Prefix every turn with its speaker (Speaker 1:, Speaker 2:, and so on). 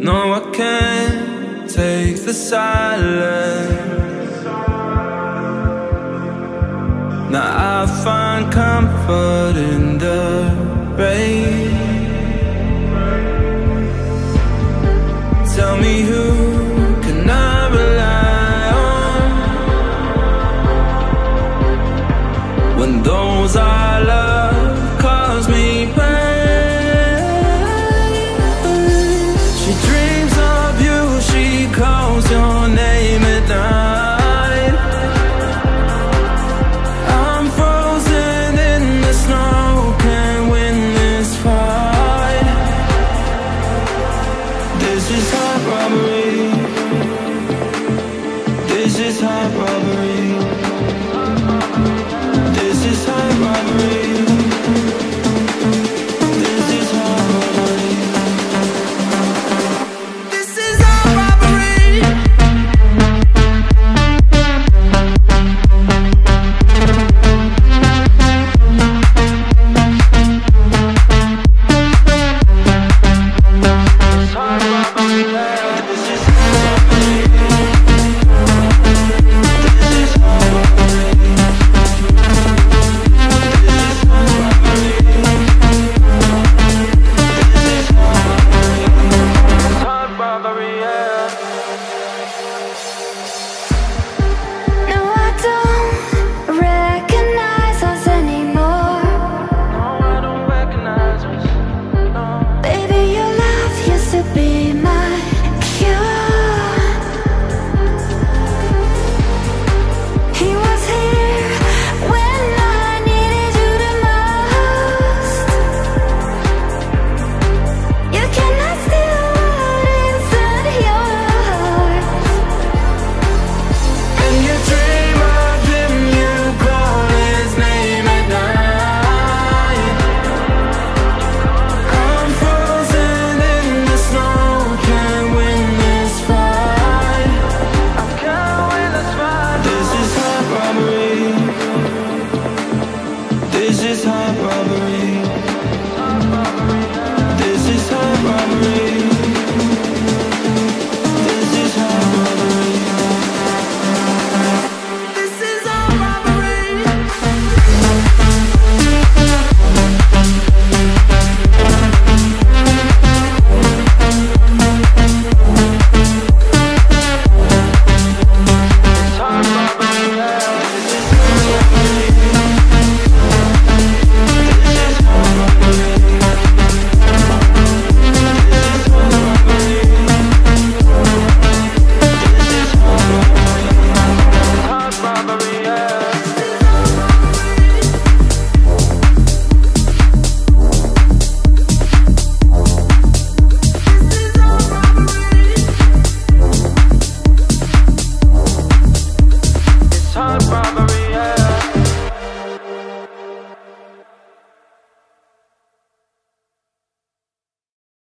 Speaker 1: No, I can't take the silence. Now I find comfort in the rain. is armed robbery. This is hard, brother.